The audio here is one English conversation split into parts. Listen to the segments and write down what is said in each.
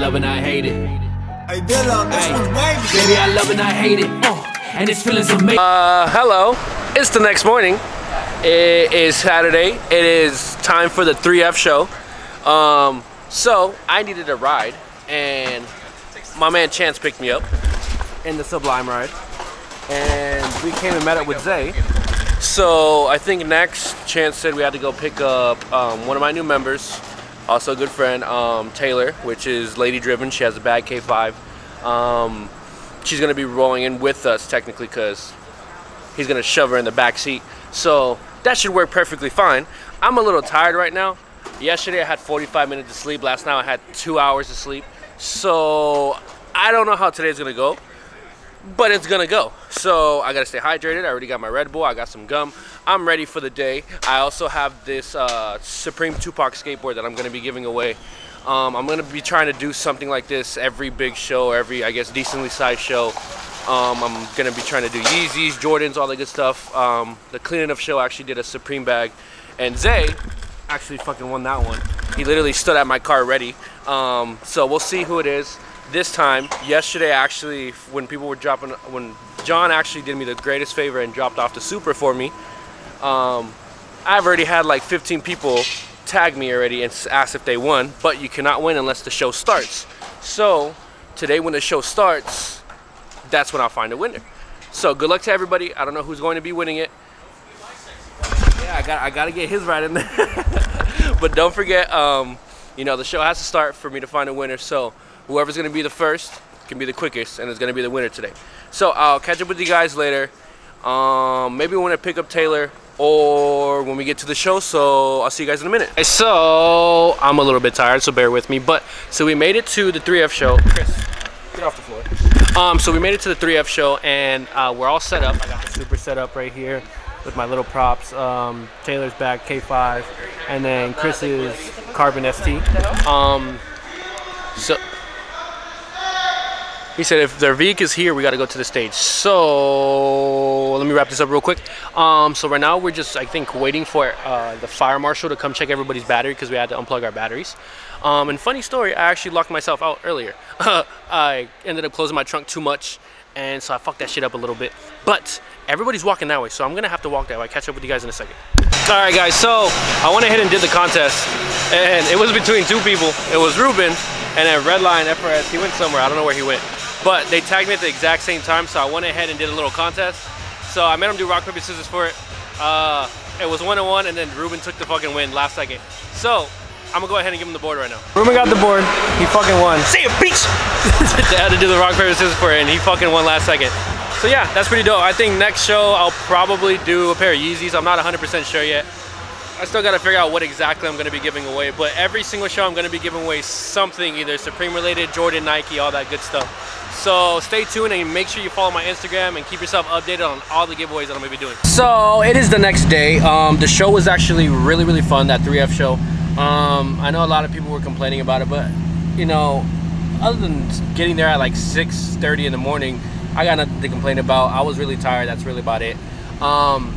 love and I hate it. Hey Dylan, this Hey. one's baby. Baby, I love and I hate it. Uh, and this feeling's amazing. Uh, hello. It's the next morning. It is Saturday. It is time for the 3F show. Um, so I needed a ride, and my man Chance picked me up in the Sublime ride, and we came and met up with Zay. So I think next Chance said we had to go pick up um, one of my new members, also a good friend, um, Taylor, which is lady driven. She has a bad K5. Um, she's gonna be rolling in with us technically because he's gonna shove her in the back seat. So that should work perfectly fine. I'm a little tired right now. Yesterday I had 45 minutes of sleep. Last night I had two hours of sleep. So I don't know how today's gonna go, but it's gonna go. So I gotta stay hydrated. I already got my Red Bull. I got some gum. I'm ready for the day. I also have this uh, Supreme Tupac skateboard that I'm gonna be giving away. Um, I'm gonna be trying to do something like this every big show, every I guess decently sized show. Um, I'm gonna be trying to do Yeezys, Jordans, all the good stuff. Um, the Clean Enough show actually did a Supreme bag, and Zay actually fucking won that one. He literally stood at my car ready. Um, so we'll see who it is this time. Yesterday, actually, when people were dropping, when John actually did me the greatest favor and dropped off the Super for me, um, I've already had like 15 people tag me already and ask if they won, but you cannot win unless the show starts. So today, when the show starts, that's when I'll find a winner. So good luck to everybody. I don't know who's going to be winning it. Yeah, I got I got to get his right in there. but don't forget, um, you know, the show has to start for me to find a winner. So whoever's going to be the first can be the quickest, and is going to be the winner today. So I'll catch up with you guys later. Um, maybe when I pick up Taylor or when we get to the show. So I'll see you guys in a minute. So I'm a little bit tired, so bear with me. But so we made it to the 3F show. Chris, get off the floor. Um, so we made it to the 3F show, and uh, we're all set up. I got the super set up right here with my little props. Um, Taylor's back K5, and then Chris's Carbon ST. Um, so he said if their Veek is here, we got to go to the stage. So let me wrap this up real quick. Um, so right now we're just, I think, waiting for uh, the fire marshal to come check everybody's battery because we had to unplug our batteries. Um, and funny story, I actually locked myself out earlier. I ended up closing my trunk too much, and so I fucked that shit up a little bit. But everybody's walking that way, so I'm gonna have to walk that way. Catch up with you guys in a second. All right, guys. So I went ahead and did the contest, and it was between two people. It was Ruben and then Redline FRS. He went somewhere. I don't know where he went, but they tagged me at the exact same time. So I went ahead and did a little contest. So I made him do rock paper scissors for it. Uh, it was one on one, and then Ruben took the fucking win last second. So I'm gonna go ahead and give him the board right now. Ruben got the board. He fucking won. Say it, bitch. they had to do the rock paper scissors for it, and he fucking won last second. So yeah, that's pretty dope. I think next show I'll probably do a pair of Yeezys. I'm not 100% sure yet. I still got to figure out what exactly I'm going to be giving away. But every single show I'm going to be giving away something, either Supreme related, Jordan, Nike, all that good stuff. So stay tuned and make sure you follow my Instagram and keep yourself updated on all the giveaways that I'm to be doing. So it is the next day. Um, the show was actually really, really fun, that 3F show. Um, I know a lot of people were complaining about it, but you know, other than getting there at like 6.30 in the morning, I got nothing to complain about. I was really tired. That's really about it. Um,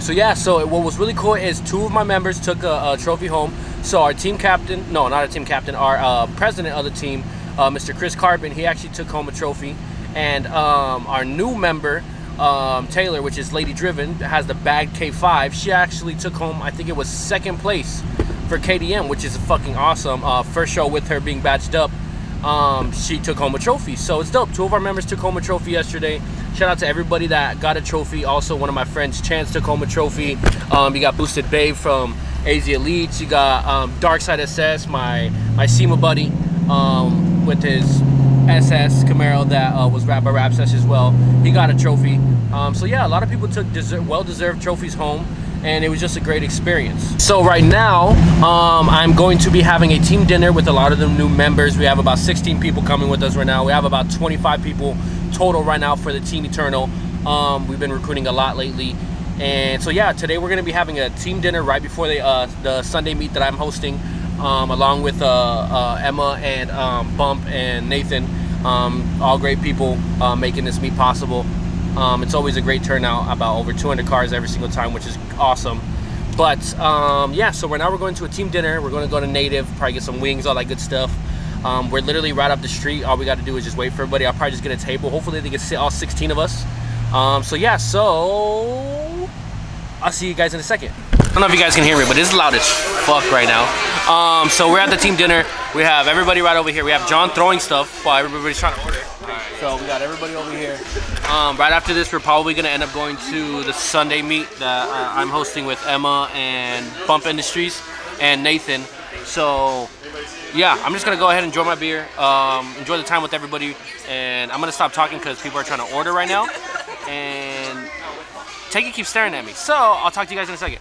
so yeah, so what was really cool is two of my members took a, a trophy home. So our team captain, no, not our team captain, our uh, president of the team, uh, Mr. Chris Carbon, he actually took home a trophy. And um, our new member, um, Taylor, which is Lady Driven, has the bag K5. She actually took home, I think it was second place for KDM, which is fucking awesome. Uh, first show with her being batched up um, she took home a trophy. So it's dope. Two of our members took home a trophy yesterday. Shout out to everybody that got a trophy. Also, one of my friends, Chance, took home a trophy. Um, you got Boosted Babe from AZ Elites. You got um, Darkside SS, my my SEMA buddy, um, with his SS Camaro that uh, was wrapped by Rap Sesh as well. He got a trophy. Um, so yeah, a lot of people took well-deserved trophies home and it was just a great experience. So right now, um, I'm going to be having a team dinner with a lot of the new members. We have about 16 people coming with us right now. We have about 25 people total right now for the Team Eternal. Um, we've been recruiting a lot lately. And so yeah, today we're gonna be having a team dinner right before the, uh, the Sunday meet that I'm hosting, um, along with uh, uh, Emma and um, Bump and Nathan. Um, all great people uh, making this meet possible. Um, it's always a great turnout, about over 200 cars every single time, which is awesome. But um, yeah, so right now we're going to a team dinner. We're going to go to Native, probably get some wings, all that good stuff. Um, we're literally right up the street. All we got to do is just wait for everybody. I'll probably just get a table. Hopefully they can sit all 16 of us. Um, so yeah, so I'll see you guys in a second. I don't know if you guys can hear me, but it's loud as fuck right now. Um, so we're at the team dinner. We have everybody right over here. We have John throwing stuff while everybody's trying to order. So we got everybody over here. Um, right after this, we're probably gonna end up going to the Sunday meet that uh, I'm hosting with Emma and Bump Industries and Nathan. So yeah, I'm just gonna go ahead and enjoy my beer, um, enjoy the time with everybody, and I'm gonna stop talking because people are trying to order right now. And Take keeps staring at me. So I'll talk to you guys in a second.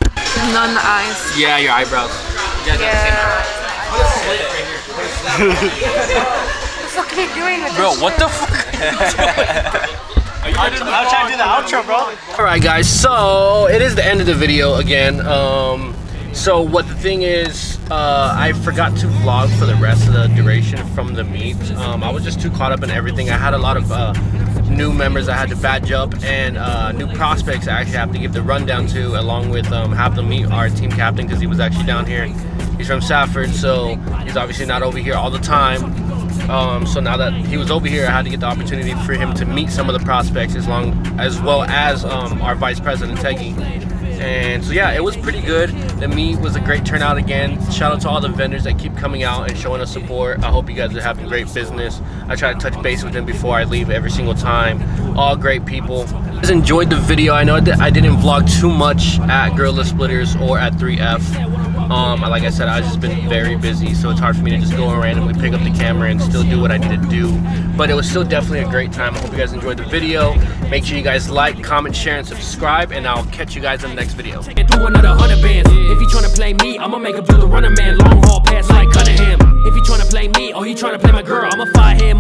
Not in the eyes. Yeah, your eyebrows. You guys Yeah. Put a slit right here. Put a slit. What the fuck are you doing with Bro, this what the fuck? I'm trying to do the outro, bro. All right, guys. So it is the end of the video again. Um, so what the thing is, uh, I forgot to vlog for the rest of the duration from the meet. Um, I was just too caught up in everything. I had a lot of uh, new members I had to badge up and uh, new prospects I actually have to give the rundown to, along with um, have them meet our team captain because he was actually down here. He's from Safford, so he's obviously not over here all the time. Um, so now that he was over here, I had to get the opportunity for him to meet some of the prospects, as long as well as um, our vice president Teggy. And so yeah, it was pretty good. The meet was a great turnout again. Shout out to all the vendors that keep coming out and showing us support. I hope you guys are having great business. I try to touch base with them before I leave every single time. All great people. Just enjoyed the video. I know that I didn't vlog too much at Gorilla Splitters or at 3F. Um, like I said, I've just been very busy, so it's hard for me to just go and randomly pick up the camera and still do what I need to do. But it was still definitely a great time. I hope you guys enjoyed the video. Make sure you guys like, comment, share, and subscribe, and I'll catch you guys in the next video. If he tryna play me, I'ma make do the man. Long haul pass like Cunningham. If he tryna play me or he tryna play my girl, I'ma fire him.